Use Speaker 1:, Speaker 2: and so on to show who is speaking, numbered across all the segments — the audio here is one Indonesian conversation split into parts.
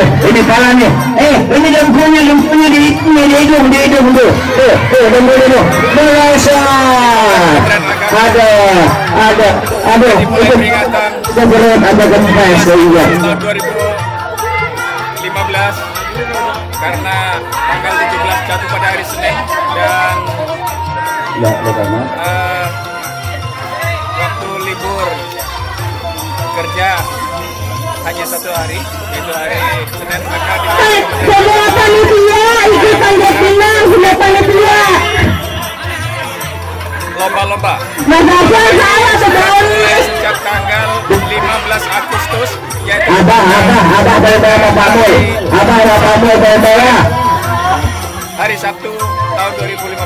Speaker 1: Ini salah nih. Eh, ini lempunya, lempunya di hidung, di hidung, di hidung tuh. Tuh, tuh, lempu di hidung. Melesat. Ada, ada,
Speaker 2: Dimulai
Speaker 1: itu keberat ada juga.
Speaker 2: tahun 2015 karena tanggal 17 jatuh pada hari Senin dan
Speaker 1: Ya, pertama.
Speaker 2: Hanya satu hari yaitu hari Senin maka di
Speaker 3: Semua panitia ikut panjat pinang, semua panitia.
Speaker 2: lomba-lomba
Speaker 3: Masa saya sebelum
Speaker 2: sejak tanggal 15 Agustus yaitu
Speaker 1: abah, abah bawa bawa pamul. Abah bawa pamul bawa.
Speaker 2: hari Sabtu tahun 2015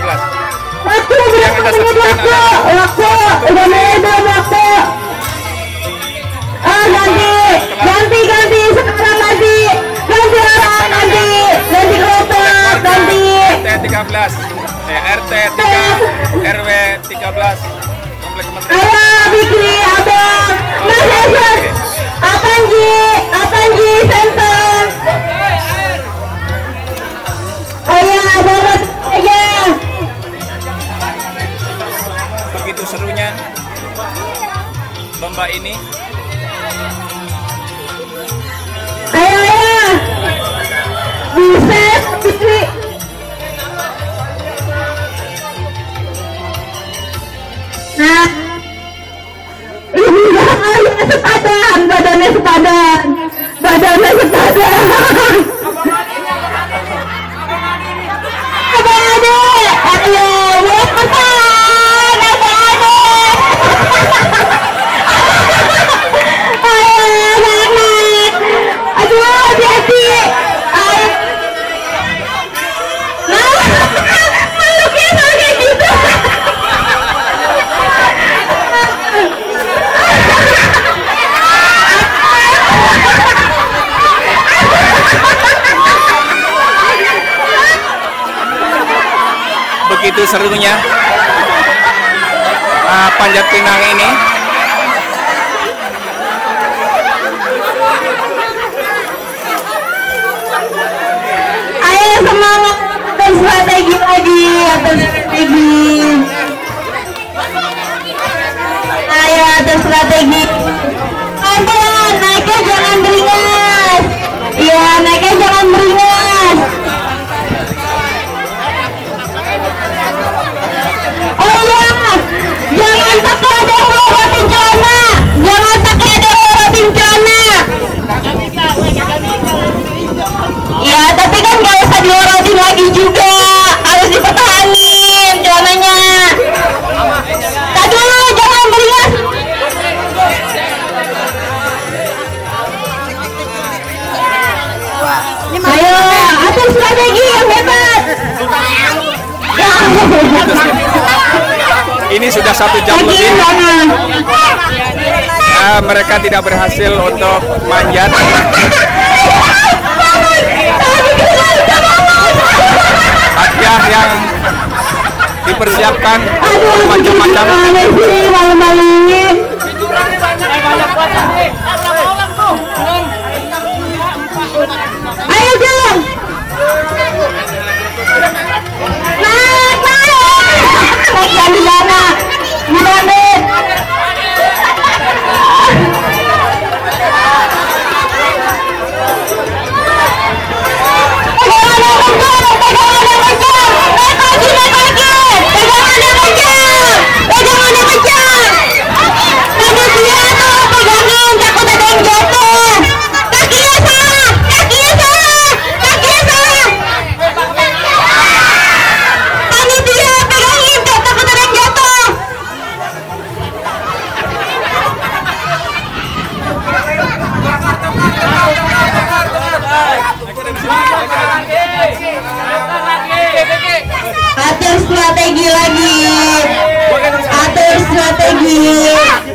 Speaker 3: waktu menit waktu? Waktu udah mulai belum waktu? Ah ganti,
Speaker 2: eh, RT 3 RW 13 Komplek Kementerian
Speaker 3: Ayo Bikri, abang, Mas Apanji, Apanji. Ayo abang, ayo.
Speaker 2: begitu serunya lomba ini.
Speaker 3: Ayo, ayo. Buset,
Speaker 2: begitu serunya ah, panjat pinang ini
Speaker 3: Ayo semangat strategi lagi, strategi. Ayo strategi. Pelan, naiknya jangan beringas. Strategi yang hebat.
Speaker 2: Ini sudah satu jam lebih
Speaker 3: jangan.
Speaker 2: ah, mereka tidak berhasil untuk manjat hadiah yang dipersiapkan
Speaker 3: Aduh,
Speaker 2: macam-macam?
Speaker 3: Strategi lagi. Atur strategi.